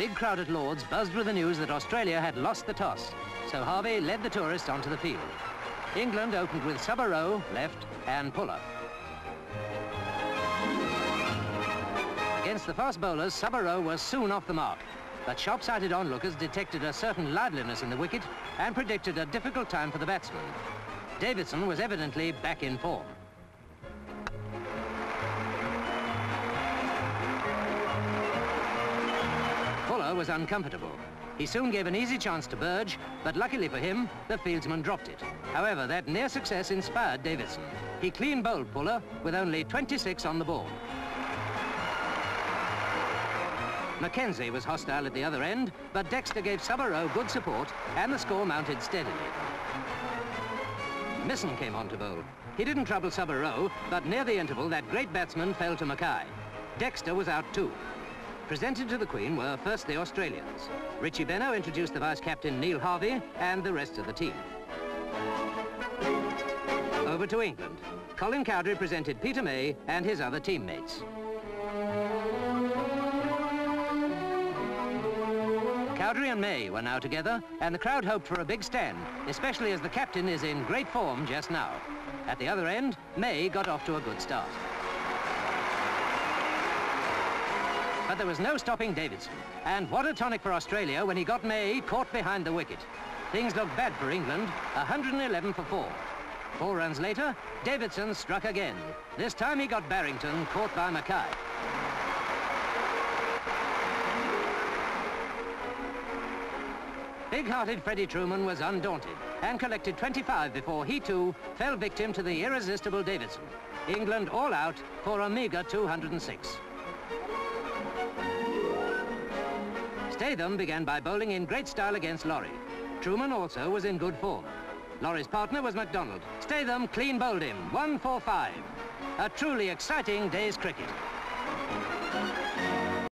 big crowd at Lord's buzzed with the news that Australia had lost the toss, so Harvey led the tourists onto the field. England opened with Subba Row, left, and Pullar. Against the fast bowlers, Subba Row was soon off the mark, but sharp-sighted onlookers detected a certain liveliness in the wicket and predicted a difficult time for the batsman. Davidson was evidently back in form. Was uncomfortable. He soon gave an easy chance to Burge, but luckily for him, the fieldsman dropped it. However, that near success inspired Davidson. He clean bowled Pullar with only 26 on the ball. Mackenzie was hostile at the other end, but Dexter gave Subba Row good support and the score mounted steadily. Misson came on to bowl. He didn't trouble Subba Row, but near the interval, that great batsman fell to Mackay. Dexter was out too. Presented to the Queen were first the Australians. Richie Benaud introduced the vice-captain Neil Harvey and the rest of the team. Over to England. Colin Cowdrey presented Peter May and his other teammates. Cowdrey and May were now together, and the crowd hoped for a big stand, especially as the captain is in great form just now. At the other end, May got off to a good start. But there was no stopping Davidson. And what a tonic for Australia when he got May caught behind the wicket. Things looked bad for England, 111 for four. Four runs later, Davidson struck again. This time he got Barrington caught by Mackay. Big-hearted Freddie Trueman was undaunted and collected 25 before he too fell victim to the irresistible Davidson. England all out for a meagre 206. Statham began by bowling in great style against Lawry. Trueman also was in good form. Lawry's partner was McDonald. Statham clean bowled him, One for five. A truly exciting day's cricket.